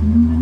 Mm-hmm.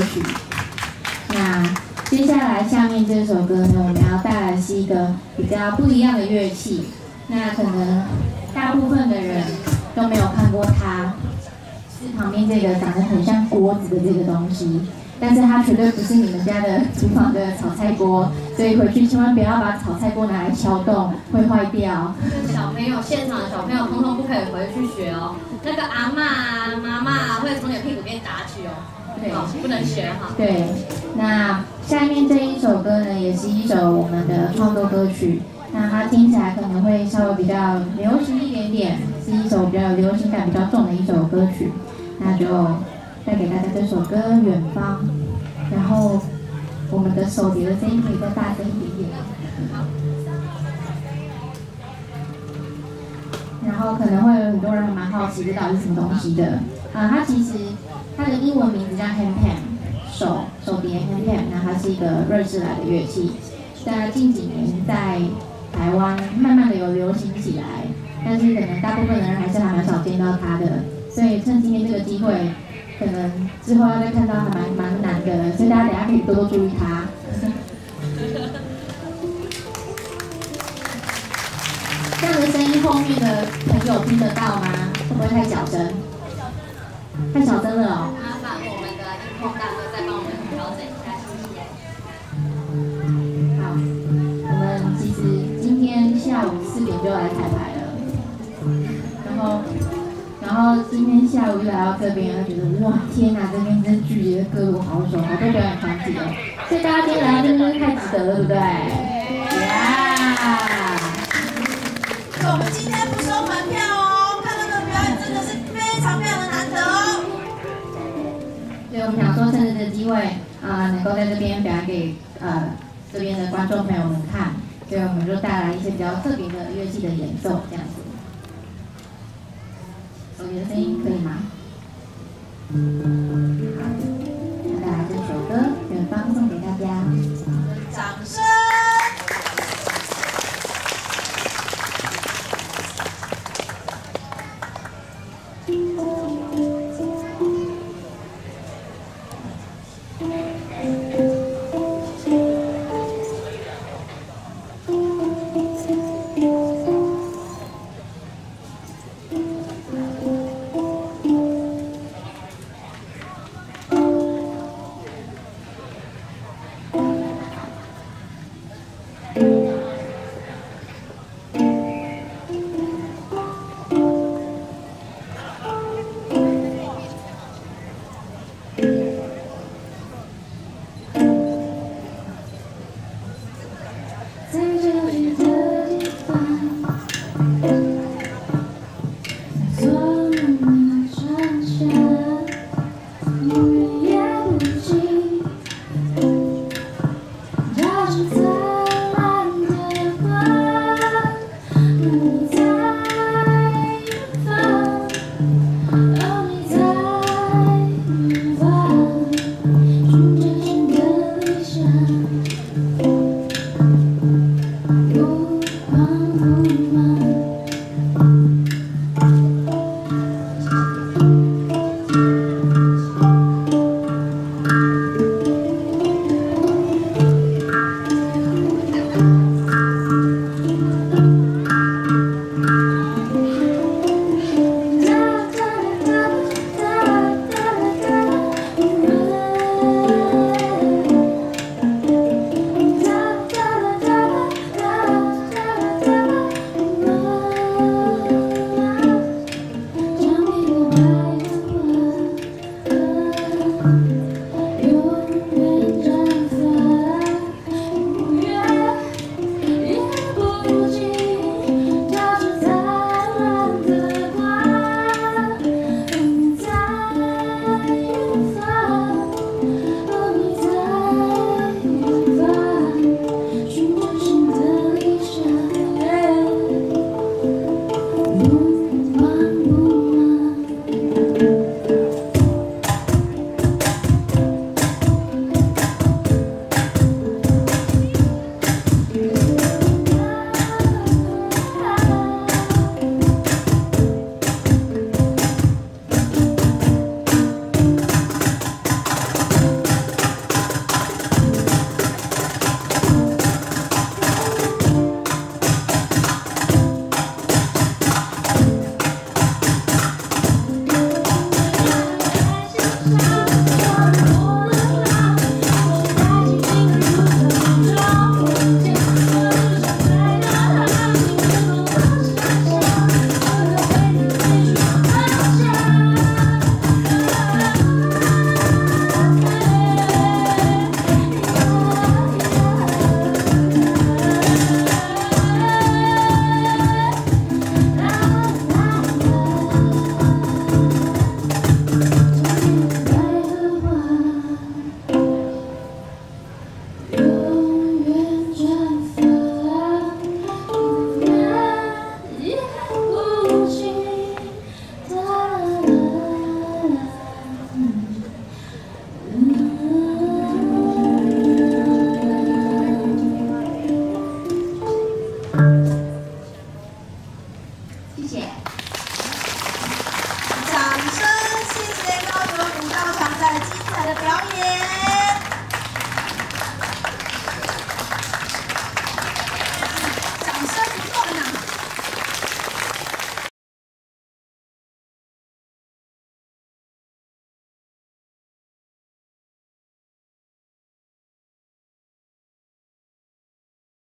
曲。那接下来下面这首歌呢，我们要带来是一个比较不一样的乐器。那可能大部分的人都没有看过它，是旁边这个长得很像锅子的这个东西。但是它绝对不是你们家的厨房的炒菜锅，所以回去千万不要把炒菜锅拿来敲动，会坏掉。小朋友，现场的小朋友通通不可以回去学哦。那个阿妈啊、妈妈啊，会从你的屁股边打起哦。对，不能学哈。对，那下面这一首歌呢，也是一首我们的创作歌曲。那它听起来可能会稍微比较流行一点点，是一首比较流行感比较重的一首歌曲。那就。带给大家这首歌《远方》，然后我们的手碟的声音可以再大声一点点。然后可能会有很多人蛮好奇这到底是什么东西的啊？它其实它的英文名字叫 handpan，手手碟 handpan，那它是一个瑞士来的乐器，在近几年在台湾慢慢的有流行起来，但是可能大部分的人还是还蛮少见到它的，所以趁今天这个机会。可能之后要再看到还蛮蛮难的，所以大家等下可以多多注意他。这样的声音后面的朋友听得到吗？会不会太小声？太小声了哦。麻烦我们的音控大哥再帮我们调整一下，谢谢。好，我们其实今天下午四点就来彩排了，然后。然后今天下午就来到这边，觉得哇天哪，这边真聚集的歌舞好手，好多表演团体哦，所以大家今天来到这边太值得了，对不对？呀！我们今天不收门票哦，看到的表演真的是非常非常的难得哦。所以我们想说，趁着这个机会啊，能够在这边表演给呃这边的观众朋友们看，所以我们就带来一些比较特别的乐器的演奏，这样子。你的声音可以吗？好，那来这首歌《远方》送给大家，